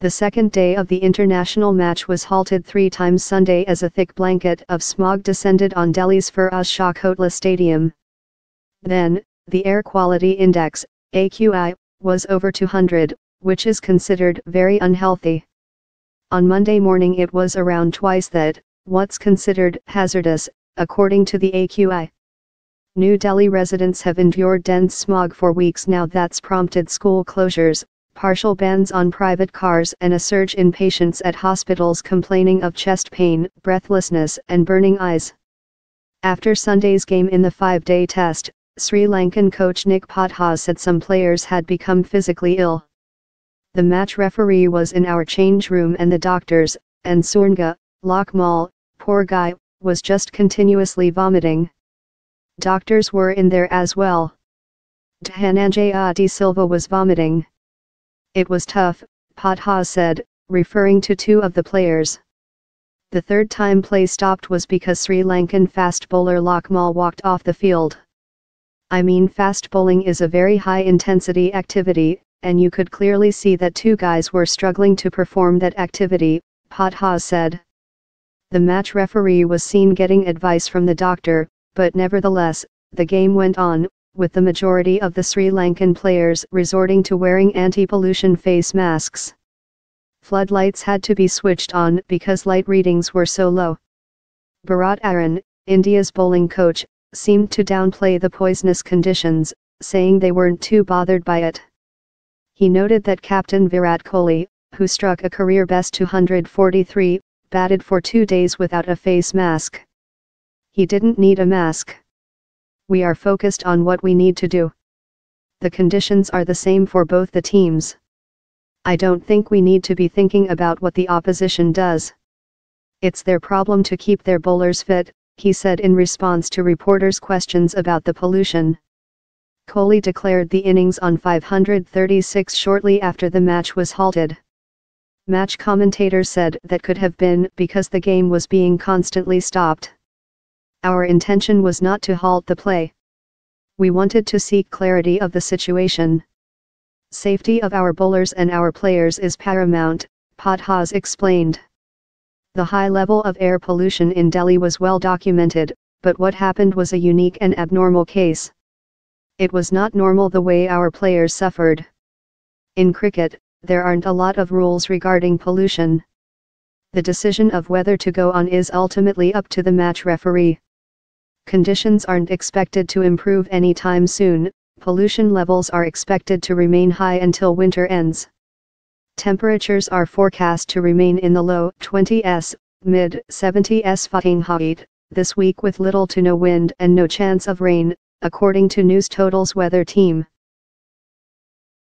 The second day of the international match was halted three times Sunday as a thick blanket of smog descended on Delhi's Feroz Shah Kotla Stadium. Then, the air quality index, AQI, was over 200, which is considered very unhealthy. On Monday morning it was around twice that, what's considered hazardous, according to the AQI. New Delhi residents have endured dense smog for weeks now that's prompted school closures, partial bans on private cars and a surge in patients at hospitals complaining of chest pain, breathlessness and burning eyes. After Sunday's game in the five-day test, Sri Lankan coach Nick Pothas said some players had become physically ill. The match referee was in our change room and the doctors, and Suranga, Lakmal, poor guy, was just continuously vomiting. Doctors were in there as well. Dhananjaya De Silva was vomiting. It was tough, Pothas said, referring to two of the players. The third time play stopped was because Sri Lankan fast bowler Lakmal walked off the field. I mean fast bowling is a very high intensity activity, and you could clearly see that two guys were struggling to perform that activity, Pothas said. The match referee was seen getting advice from the doctor, but nevertheless, the game went on, with the majority of the Sri Lankan players resorting to wearing anti-pollution face masks. Floodlights had to be switched on because light readings were so low. Bharat Arun, India's bowling coach, seemed to downplay the poisonous conditions, saying they weren't too bothered by it. He noted that captain Virat Kohli, who struck a career best 243, batted for two days without a face mask. He didn't need a mask. We are focused on what we need to do. The conditions are the same for both the teams. I don't think we need to be thinking about what the opposition does. It's their problem to keep their bowlers fit, he said in response to reporters' questions about the pollution. Kohli declared the innings on 536 shortly after the match was halted. Match commentators said that could have been because the game was being constantly stopped. Our intention was not to halt the play. We wanted to seek clarity of the situation. Safety of our bowlers and our players is paramount, Pothas explained. The high level of air pollution in Delhi was well documented, but what happened was a unique and abnormal case. It was not normal the way our players suffered. In cricket, there aren't a lot of rules regarding pollution. The decision of whether to go on is ultimately up to the match referee conditions aren't expected to improve anytime soon, pollution levels are expected to remain high until winter ends. Temperatures are forecast to remain in the low 20s, mid 70s Fahrenheit, this week with little to no wind and no chance of rain, according to News Total's weather team.